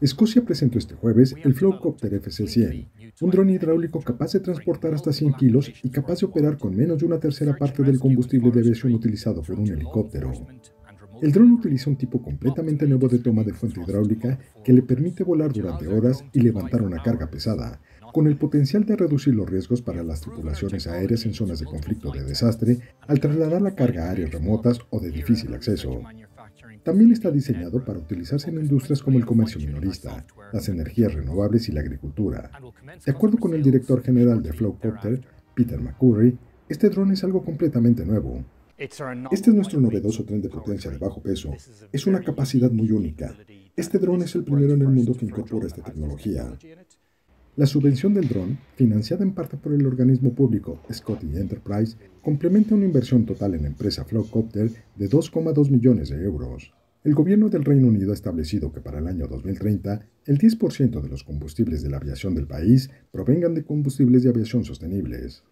Escocia presentó este jueves el Flowcopter FC-100, un dron hidráulico capaz de transportar hasta 100 kilos y capaz de operar con menos de una tercera parte del combustible de aviación utilizado por un helicóptero. El dron utiliza un tipo completamente nuevo de toma de fuente hidráulica que le permite volar durante horas y levantar una carga pesada, con el potencial de reducir los riesgos para las tripulaciones aéreas en zonas de conflicto o de desastre al trasladar la carga a áreas remotas o de difícil acceso. También está diseñado para utilizarse en industrias como el comercio minorista, las energías renovables y la agricultura. De acuerdo con el director general de Flowcopter, Peter McCurry, este dron es algo completamente nuevo. Este es nuestro novedoso tren de potencia de bajo peso. Es una capacidad muy única. Este dron es el primero en el mundo que incorpora esta tecnología. La subvención del dron, financiada en parte por el organismo público Scotty Enterprise, complementa una inversión total en la empresa Flowcopter de 2,2 millones de euros. El gobierno del Reino Unido ha establecido que para el año 2030 el 10% de los combustibles de la aviación del país provengan de combustibles de aviación sostenibles.